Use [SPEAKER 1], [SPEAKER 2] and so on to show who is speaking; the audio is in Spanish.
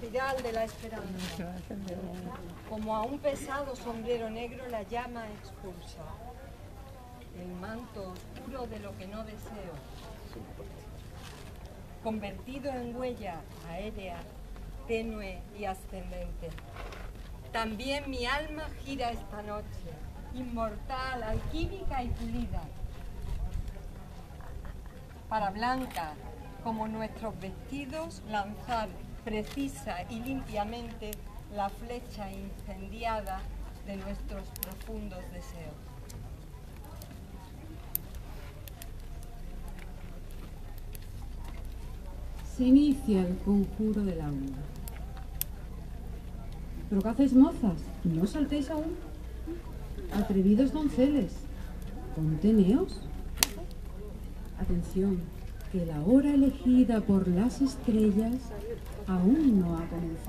[SPEAKER 1] espiral de la esperanza. Como a un pesado sombrero negro la llama expulsa. El manto oscuro de lo que no deseo. Convertido en huella aérea, tenue y ascendente. También mi alma gira esta noche, inmortal, alquímica y pulida. Para blanca, como nuestros vestidos, lanzar precisa y limpiamente la flecha incendiada de nuestros profundos deseos.
[SPEAKER 2] Se inicia el conjuro del aula. ¿Pero qué hacéis, mozas? ¿No saltéis aún? Atrevidos donceles, conteneos. Atención, que la hora elegida por las estrellas aún no ha comenzado.